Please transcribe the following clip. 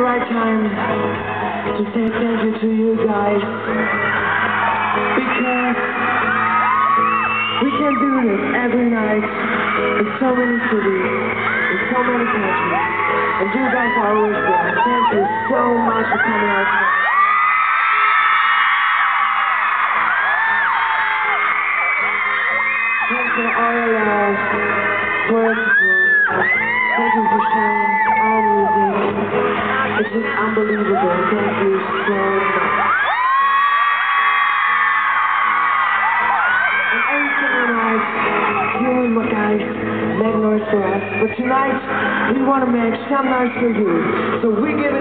right time to say thank you to you guys. Because we can do this every night in so many cities, in so many countries. And you guys are always there. Thank you so much for coming out tonight. Thanks for all your love, unbelievable. Thank you so much. And night, you uh, and my guys make noise for us. But tonight, we want to make some noise for you. So we give it